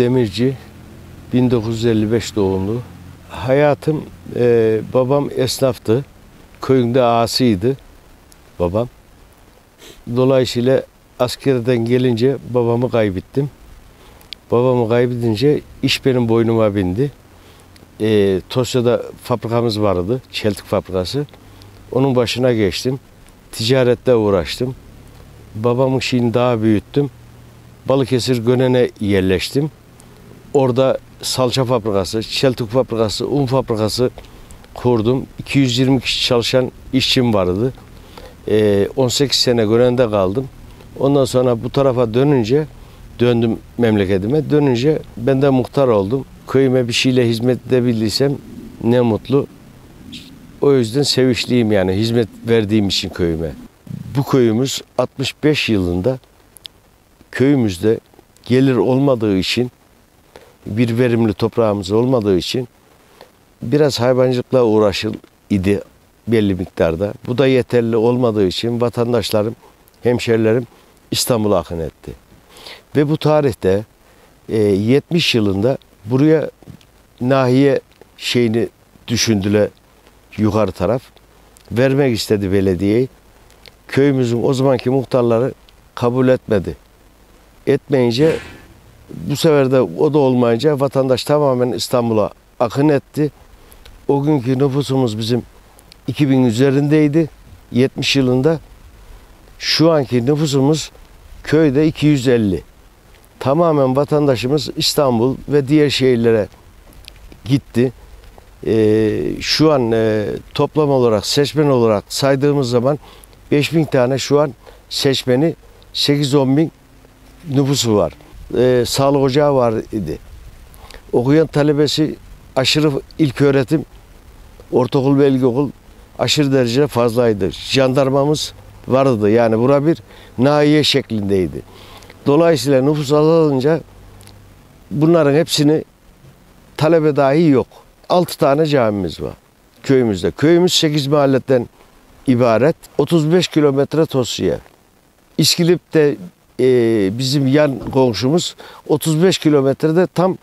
Demirci, 1955 doğumlu. Hayatım, e, babam esnaftı. Köyünde ağasıydı babam. Dolayısıyla askerden gelince babamı kaybettim. Babamı kaybedince iş benim boynuma bindi. E, Tosya'da fabrikamız vardı, çeltik fabrikası. Onun başına geçtim. Ticarette uğraştım. Babamın şeyini daha büyüttüm. Balıkesir Gönen'e yerleştim. Orada salça fabrikası, çeltik fabrikası, un fabrikası kurdum. 220 kişi çalışan işçim vardı. Ee, 18 sene Gönen'de kaldım. Ondan sonra bu tarafa dönünce döndüm memleketime. Dönünce ben de muhtar oldum. Köyüme bir şeyle hizmet edebildiysem ne mutlu. O yüzden sevinçliyim yani hizmet verdiğim için köyüme. Bu köyümüz 65 yılında köyümüzde gelir olmadığı için bir verimli toprağımız olmadığı için biraz hayvancılıkla uğraşıl idi belli miktarda. Bu da yeterli olmadığı için vatandaşlarım, hemşerilerim İstanbul'a akın etti. Ve bu tarihte e, 70 yılında buraya nahiye şeyini düşündüler yukarı taraf. Vermek istedi belediyeyi. Köyümüzün o zamanki muhtarları kabul etmedi. Etmeyince bu sefer de o da olmayınca vatandaş tamamen İstanbul'a akın etti. O günkü nüfusumuz bizim 2000 üzerindeydi 70 yılında. Şu anki nüfusumuz köyde 250. Tamamen vatandaşımız İstanbul ve diğer şehirlere gitti. Ee, şu an e, toplam olarak seçmen olarak saydığımız zaman 5000 tane şu an seçmeni 8-10 bin nüfusu var. Ee, sağlık ocağı var idi. Okuyan talebesi aşırı ilk öğretim, ortaokul ve ilkokul aşırı derece fazlaydı. Jandarmamız vardı. Yani bura bir nahiye şeklindeydi. Dolayısıyla nüfus azalınca bunların hepsini talebe dahi yok. 6 tane camimiz var köyümüzde. Köyümüz 8 mahalleden ibaret. 35 kilometre Tosya. İskilip'te e, bizim yan komşumuz 35 kilometrede tam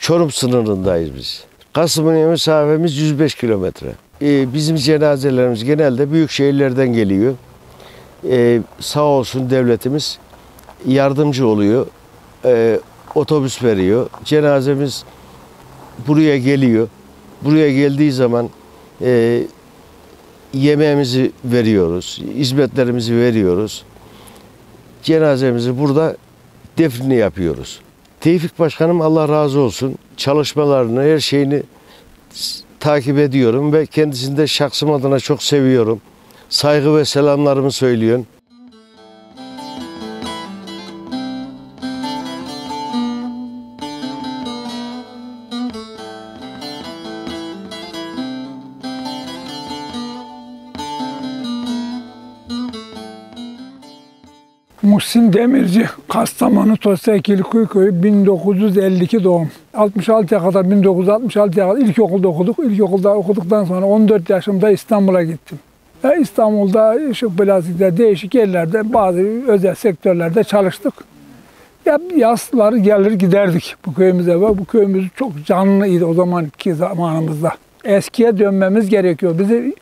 Çorum sınırındayız biz. Kasım'ın mesafemiz 105 kilometre. E, bizim cenazelerimiz genelde büyük şehirlerden geliyor. E, sağ olsun devletimiz yardımcı oluyor. Otobüs veriyor. Cenazemiz buraya geliyor. Buraya geldiği zaman yemeğimizi veriyoruz, hizmetlerimizi veriyoruz. Cenazemizi burada defnini yapıyoruz. Tevfik Başkanım Allah razı olsun. Çalışmalarını, her şeyini takip ediyorum ve kendisini de şahsım adına çok seviyorum. Saygı ve selamlarımı söylüyorum. Muhsin Demirci, Kastamonu Tosya Kilikuy Köyü 1952 doğum. 66'ya kadar 1966'ya kadar ilkokulda okuduk. İlkokulda okuduktan sonra 14 yaşımda İstanbul'a gittim. Ve İstanbul'da ışık plastikte değişik yerlerde bazı özel sektörlerde çalıştık. Hep yazları gelir giderdik bu köyümüze ve bu köyümüz çok canlıydı o zamanki zamanımızda. Eskiye dönmemiz gerekiyor. Bizi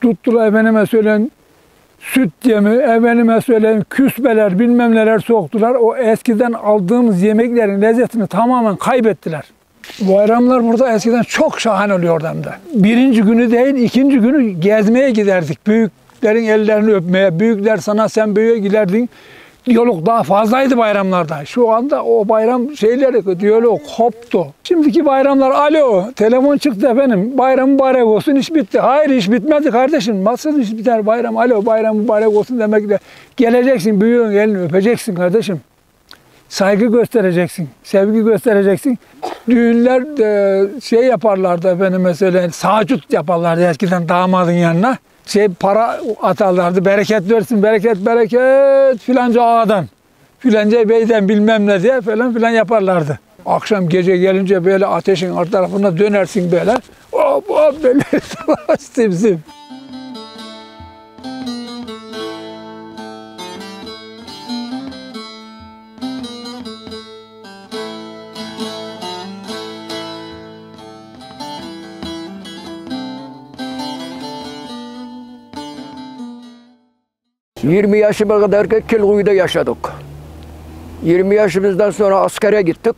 tuttular efendime söyleyin süt yemi, efendime söyleyeyim küsbeler bilmem neler soktular. O eskiden aldığımız yemeklerin lezzetini tamamen kaybettiler. Bayramlar burada eskiden çok şahane oluyordu hem de. Birinci günü değil, ikinci günü gezmeye giderdik. Büyüklerin ellerini öpmeye, büyükler sana sen büyüğe giderdin. Diyalog daha fazlaydı bayramlarda. Şu anda o bayram şeyleri, diyalog koptu. Şimdiki bayramlar alo, telefon çıktı efendim. Bayram mübarek olsun, iş bitti. Hayır iş bitmedi kardeşim. Nasıl iş biter bayram? Alo bayram mübarek olsun demekle. Geleceksin, büyüğün elini öpeceksin kardeşim. Saygı göstereceksin, sevgi göstereceksin. Düğünler e, şey yaparlardı efendim mesela sacut yaparlardı eskiden damadın yanına şey para atarlardı. Bereket versin, bereket, bereket filanca ağadan. Filanca beyden bilmem ne diye falan filan yaparlardı. Akşam gece gelince böyle ateşin alt tarafına dönersin böyle. Hop hop böyle zim zim. 20 yaşıma kadar ki Kilkuyu'da yaşadık. 20 yaşımızdan sonra askere gittik.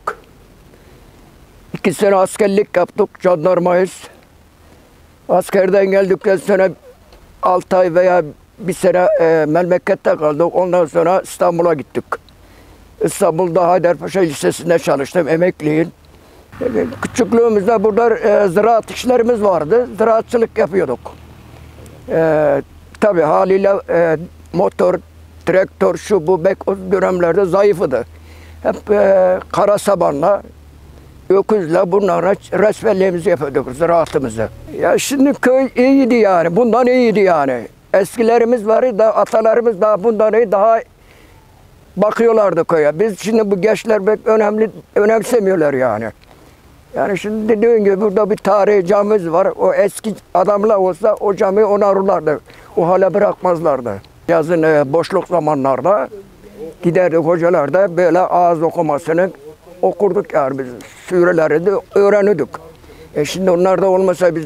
İki sene askerlik yaptık, jandarmayız. Askerden geldikten sonra 6 ay veya bir sene e, memlekette kaldık. Ondan sonra İstanbul'a gittik. İstanbul'da Haydarpaşa Lisesi'nde çalıştım, emekliyim. E, Küçüklüğümüzde burada e, ziraat işlerimiz vardı. Ziraatçılık yapıyorduk. E, tabii haliyle e, motor, traktör, şu bu bek o dönemlerde zayıfıdı. Hep e, kara sabanla, öküzle bunlara resmelliğimizi yapıyorduk, ziraatımızı. Ya şimdi köy iyiydi yani, bundan iyiydi yani. Eskilerimiz var da atalarımız daha bundan iyi, daha bakıyorlardı köye. Biz şimdi bu gençler pek önemli, önemsemiyorlar yani. Yani şimdi dediğin gibi burada bir tarihi camimiz var. O eski adamlar olsa o camiyi onarırlardı. O hale bırakmazlardı. Yazın e, boşluk zamanlarda giderdik hocalar da böyle ağız okumasını okurduk yani biz. Sureleri de öğreniyorduk. E şimdi onlar da olmasa biz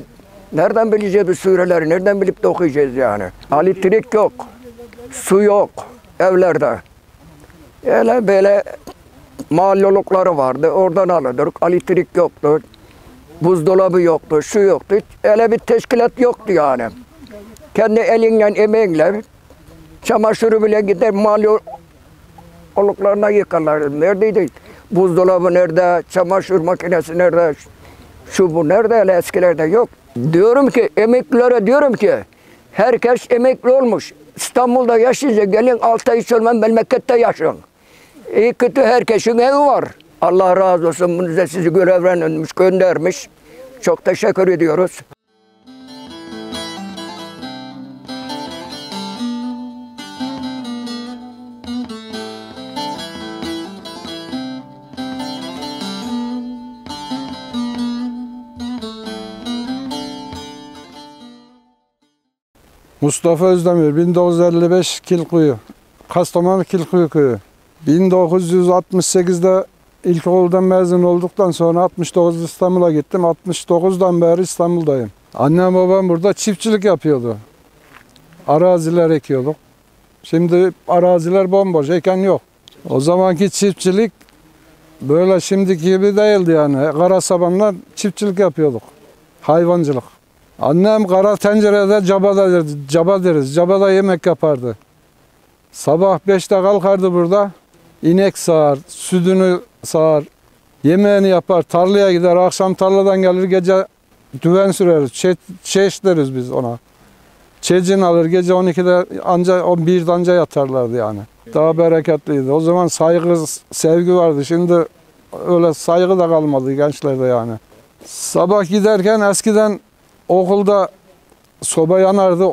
nereden bileceğiz bu sureleri? Nereden bilip de okuyacağız yani? Elektrik yok. Su yok evlerde. Öyle böyle mahallolukları vardı. Oradan alıyorduk. Elektrik yoktu. Buzdolabı yoktu. Şu yoktu. Öyle bir teşkilat yoktu yani. Kendi elinle, emeğinle çamaşırı bile gider mahalloluklarına yıkarlardı. Neredeydi? Buzdolabı nerede? Çamaşır makinesi nerede? Şu bu nerede? Öyle eskilerde yok. Diyorum ki emeklilere diyorum ki herkes emekli olmuş. İstanbul'da yaşayınca gelin altı ay sürmem memlekette yaşayın. İyi kötü herkesin evi var. Allah razı olsun bunu sizi görevlendirmiş, göndermiş. Çok teşekkür ediyoruz. Mustafa Özdemir 1955 Kilkuyu. Kastamonu Kilkuyu köyü. 1968'de ilkokuldan mezun olduktan sonra 69 İstanbul'a gittim. 69'dan beri İstanbul'dayım. Annem babam burada çiftçilik yapıyordu. Araziler ekiyorduk. Şimdi araziler bomboş, eken yok. O zamanki çiftçilik böyle şimdiki gibi değildi yani. Kara sabanla çiftçilik yapıyorduk. Hayvancılık. Annem kara tencerede cabada derdi. Caba deriz. Cabada yemek yapardı. Sabah 5'te kalkardı burada. İnek sağar, sütünü sağar, yemeğini yapar, tarlaya gider. Akşam tarladan gelir gece düven süreriz. Çe çeş deriz biz ona. Çecin alır gece 12'de anca 11'de anca yatarlardı yani. Daha bereketliydi. O zaman saygı, sevgi vardı. Şimdi öyle saygı da kalmadı gençlerde yani. Sabah giderken eskiden okulda soba yanardı.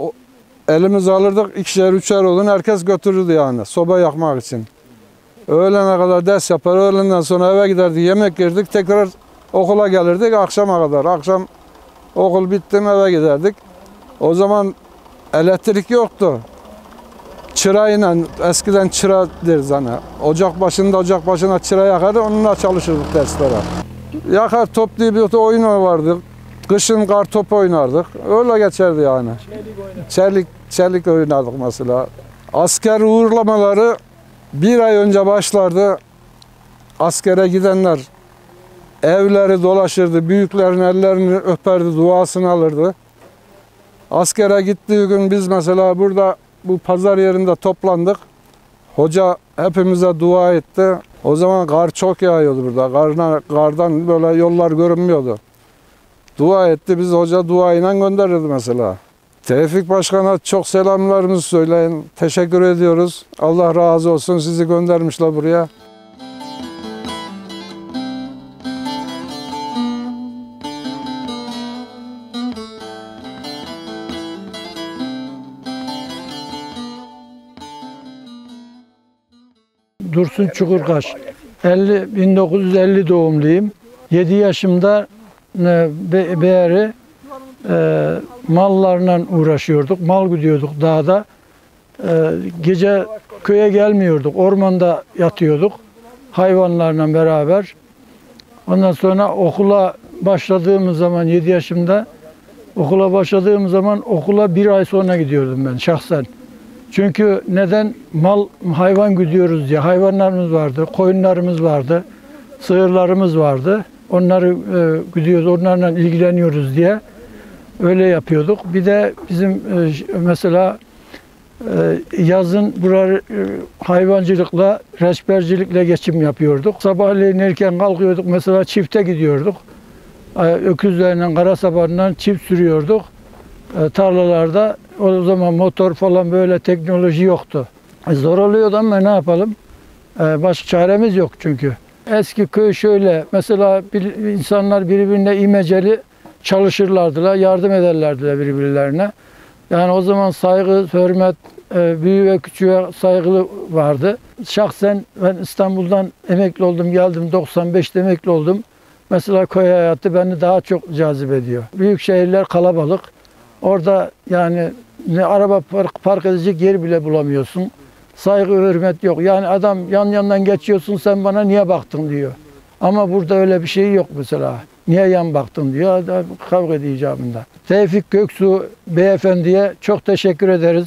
Elimizi alırdık, ikişer üçer olun herkes götürürdü yani soba yakmak için. Öğlene kadar ders yapar, öğlenden sonra eve giderdik, yemek yerdik, tekrar okula gelirdik akşama kadar. Akşam okul bitti eve giderdik. O zaman elektrik yoktu. Çırayla, eskiden çıra deriz hani. Ocak başında, ocak başına çıra yakardı, onunla çalışırdık derslere. Yakar top diye bir oyun vardı. Kışın kar top oynardık. Öyle geçerdi yani. Çelik, çelik oynardık mesela. Asker uğurlamaları bir ay önce başlardı. Askere gidenler evleri dolaşırdı. Büyüklerin ellerini öperdi, duasını alırdı. Askere gittiği gün biz mesela burada bu pazar yerinde toplandık. Hoca hepimize dua etti. O zaman kar çok yağıyordu burada. Karna, kardan böyle yollar görünmüyordu. Dua etti. Biz hoca duayla gönderirdi mesela. Tevfik Başkan'a çok selamlarımızı söyleyin. Teşekkür ediyoruz. Allah razı olsun. Sizi göndermişler buraya. Dursun Çukurkaş. 50, 1950 doğumluyum. 7 yaşımda be- beri e, mallarla uğraşıyorduk. Mal gidiyorduk dağda. E, gece köye gelmiyorduk. Ormanda yatıyorduk. Hayvanlarla beraber. Ondan sonra okula başladığımız zaman 7 yaşımda okula başladığım zaman okula bir ay sonra gidiyordum ben şahsen. Çünkü neden mal hayvan güdüyoruz diye hayvanlarımız vardı, koyunlarımız vardı, sığırlarımız vardı. Onları e, güdüyoruz, onlarla ilgileniyoruz diye öyle yapıyorduk. Bir de bizim e, mesela e, yazın buraları e, hayvancılıkla, reçbercilikle geçim yapıyorduk. Sabahleyin erken kalkıyorduk, mesela çifte gidiyorduk. E, Öküzlerle, kara sabanla çift sürüyorduk e, tarlalarda. O zaman motor falan böyle teknoloji yoktu. E, Zor oluyordu ama ne yapalım? E, Başka çaremiz yok çünkü. Eski köy şöyle, mesela bir- insanlar birbirine imeceli çalışırlardılar, yardım ederlerdiler birbirlerine. Yani o zaman saygı, hürmet, e, büyüğe ve küçüğe saygılı vardı. Şahsen ben İstanbul'dan emekli oldum, geldim 95'te emekli oldum. Mesela köy hayatı beni daha çok cazip ediyor. Büyük şehirler kalabalık. Orada yani ne araba park, park edecek yer bile bulamıyorsun. Saygı, hürmet yok. Yani adam yan yandan geçiyorsun sen bana niye baktın diyor. Ama burada öyle bir şey yok mesela. Niye yan baktın diyor. Kavga icabında. Tevfik Göksu beyefendiye çok teşekkür ederiz.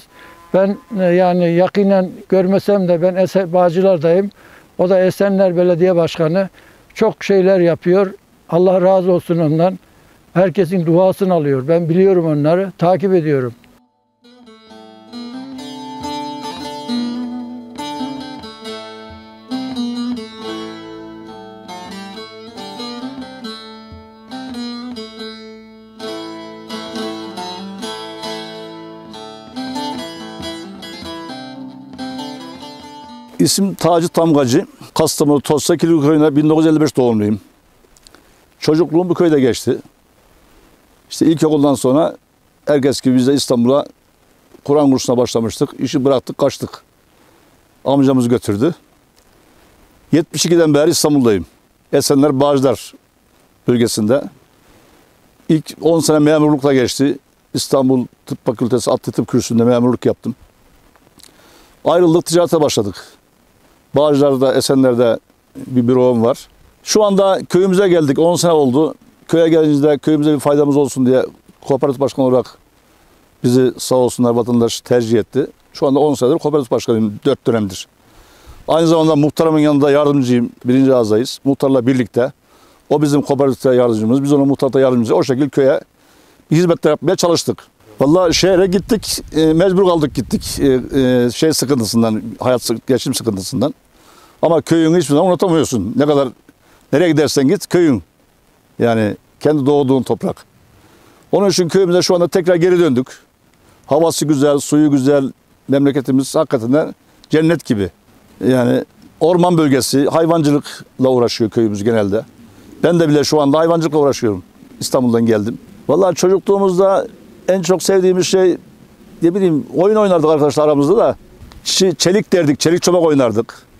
Ben e, yani yakinen görmesem de ben Esen, Bağcılar'dayım. O da Esenler Belediye Başkanı. Çok şeyler yapıyor. Allah razı olsun ondan. Herkesin duasını alıyor. Ben biliyorum onları, takip ediyorum. İsim Taci Tamgacı. Kastamonu Tossakili köyünde 1955 doğumluyum. Çocukluğum bu köyde geçti. İşte ilkokuldan sonra herkes gibi biz de İstanbul'a Kur'an kursuna başlamıştık. İşi bıraktık, kaçtık. Amcamız götürdü. 72'den beri İstanbul'dayım. Esenler Bağcılar bölgesinde. İlk 10 sene memurlukla geçti. İstanbul Tıp Fakültesi Adli Tıp Kürsüsü'nde memurluk yaptım. Ayrıldık, ticarete başladık. Bağcılar'da, Esenler'de bir bürom var. Şu anda köyümüze geldik. 10 sene oldu. Köye gelince köyümüze bir faydamız olsun diye kooperatif başkanı olarak bizi sağ olsunlar vatandaş tercih etti. Şu anda 10 senedir kooperatif başkanıyım. 4 dönemdir. Aynı zamanda muhtarımın yanında yardımcıyım. Birinci ağızdayız. Muhtarla birlikte. O bizim kooperatifte yardımcımız. Biz onun muhtarda yardımcımız. O şekilde köye hizmetler yapmaya çalıştık. Vallahi şehre gittik, e, mecbur kaldık gittik e, e, şey sıkıntısından, hayat geçim sıkıntısından. Ama köyünü hiçbir zaman unutamıyorsun. Ne kadar nereye gidersen git köyün. Yani kendi doğduğun toprak. Onun için köyümüze şu anda tekrar geri döndük. Havası güzel, suyu güzel, memleketimiz hakikaten cennet gibi. Yani orman bölgesi, hayvancılıkla uğraşıyor köyümüz genelde. Ben de bile şu anda hayvancılıkla uğraşıyorum. İstanbul'dan geldim. Vallahi çocukluğumuzda en çok sevdiğimiz şey ne bileyim oyun oynardık arkadaşlar aramızda da. Çelik derdik, çelik çomak oynardık.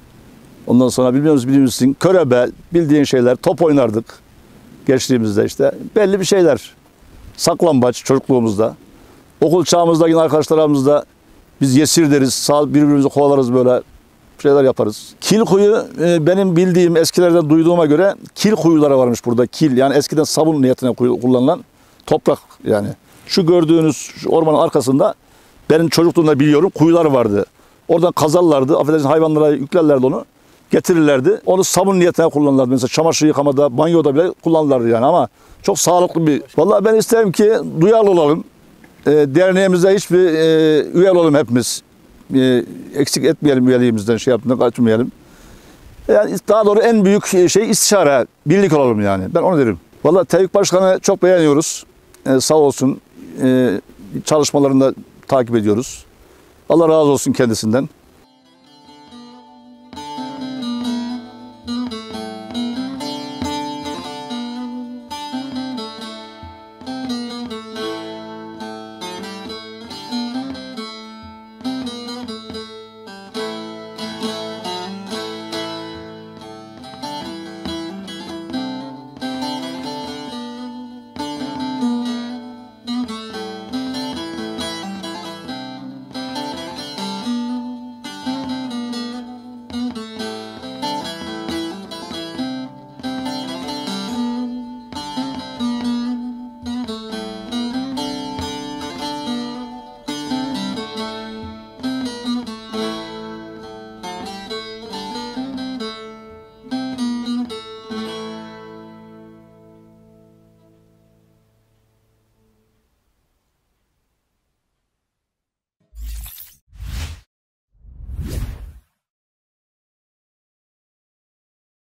Ondan sonra bilmiyor musun biliyor musun? Körebe, bildiğin şeyler, top oynardık. Gençliğimizde işte. Belli bir şeyler. Saklambaç çocukluğumuzda. Okul çağımızda yine arkadaşlarımızla biz yesir deriz. Sağ birbirimizi kovalarız böyle şeyler yaparız. Kil kuyu e, benim bildiğim eskilerden duyduğuma göre kil kuyuları varmış burada. Kil yani eskiden sabun niyetine kullanılan toprak yani. Şu gördüğünüz şu ormanın arkasında benim çocukluğumda biliyorum kuyular vardı. Oradan kazarlardı. Affedersin hayvanlara yüklerlerdi onu. Getirirlerdi. Onu sabun niyetine kullanırlardı. Mesela çamaşır yıkamada, banyoda bile kullanırlardı yani ama çok sağlıklı bir. Vallahi ben isterim ki duyarlı olalım. E, derneğimize hiçbir e, üye olalım hepimiz. E, eksik etmeyelim üyeliğimizden şey yaptığında kaçmayalım. Yani daha doğru en büyük şey istişare, birlik olalım yani. Ben onu derim. Vallahi Tevfik Başkan'ı çok beğeniyoruz. E, sağ olsun. E, çalışmalarını da takip ediyoruz. Allah razı olsun kendisinden.